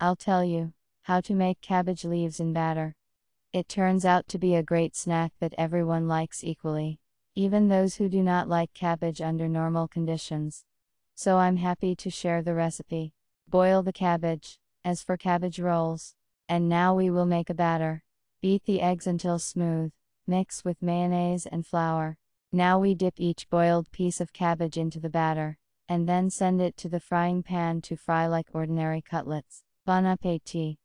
I'll tell you how to make cabbage leaves in batter. It turns out to be a great snack that everyone likes equally, even those who do not like cabbage under normal conditions. So I'm happy to share the recipe. Boil the cabbage, as for cabbage rolls. And now we will make a batter. Beat the eggs until smooth, mix with mayonnaise and flour. Now we dip each boiled piece of cabbage into the batter, and then send it to the frying pan to fry like ordinary cutlets. Bon appetit!